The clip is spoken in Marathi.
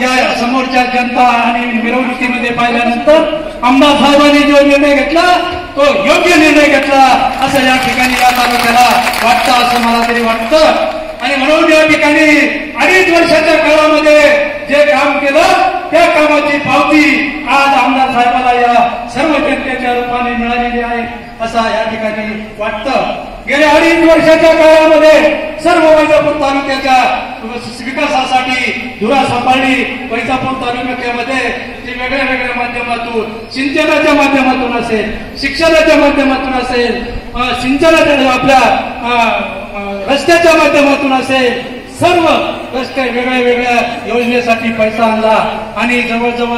या समोरच्या जनता आणि मिरवणुकीमध्ये पाहिल्यानंतर आमदार साहेबांनी जो निर्णय घेतला तो योग्य निर्णय घेतला असं या ठिकाणी या तालुक्याला वाटतं असं मला तरी वाटतं. आणि म्हणून या ठिकाणी अडीच वर्षाच्या काळामध्ये जे काम केलं त्या कामाची पावती आज आमदार साहेबाला या सर्व जनतेच्या रूपाने मिळालेली आहे असं या ठिकाणी वाटतं. गेल्या अडीच वर्षाच्या काळामध्ये सर्व वैजापूर तालुक्याच्या विकासासाठी धुरा सांभाळली. वैजापूर तालुक्यामध्ये जे वेगळ्या वेगळ्या माध्यमातून सिंचनाच्या माध्यमातून असेल शिक्षणाच्या माध्यमातून असेल सिंचनाच्या आपल्या रस्त्याच्या माध्यमातून असेल सर्व रस्ते वेगळ्या वेगळ्या योजनेसाठी पैसा आणला आणि जवळजवळ